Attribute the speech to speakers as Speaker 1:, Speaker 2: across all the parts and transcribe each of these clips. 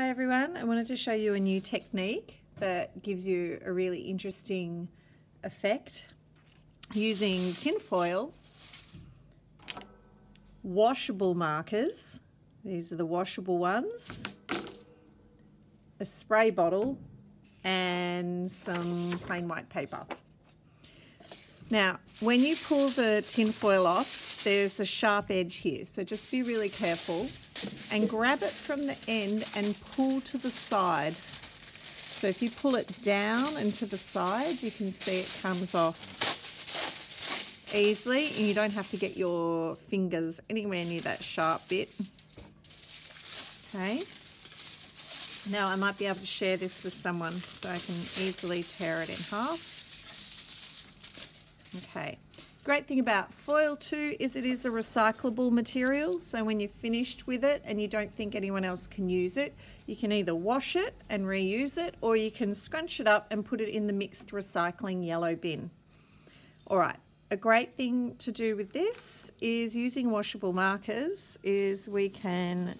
Speaker 1: Hi everyone, I wanted to show you a new technique that gives you a really interesting effect using tin foil, washable markers, these are the washable ones, a spray bottle and some plain white paper. Now, when you pull the tin foil off, there's a sharp edge here, so just be really careful and grab it from the end and pull to the side. So if you pull it down and to the side, you can see it comes off easily and you don't have to get your fingers anywhere near that sharp bit. Okay. Now I might be able to share this with someone so I can easily tear it in half. Okay. Great thing about foil too is it is a recyclable material. So when you're finished with it and you don't think anyone else can use it, you can either wash it and reuse it or you can scrunch it up and put it in the mixed recycling yellow bin. All right. A great thing to do with this is using washable markers is we can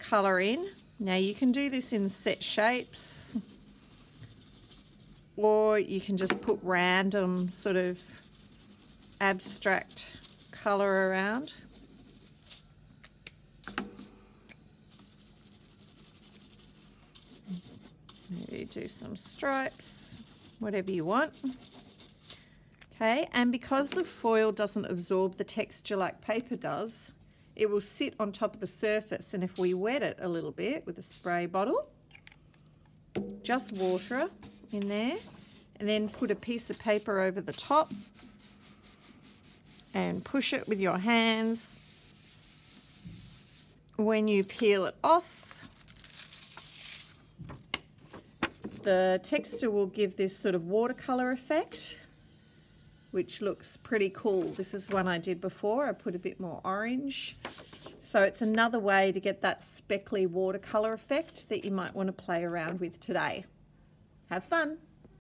Speaker 1: colour in. Now you can do this in set shapes or you can just put random sort of abstract colour around. Maybe do some stripes, whatever you want. Okay, and because the foil doesn't absorb the texta like paper does, it will sit on top of the surface and if we wet it a little bit with a spray bottle, just water in there and then put a piece of paper over the top and push it with your hands. When you peel it off, the texta will give this sort of watercolor effect which looks pretty cool. This is one I did before. I put a bit more orange. So it's another way to get that speckly watercolor effect that you might want to play around with today. Have fun!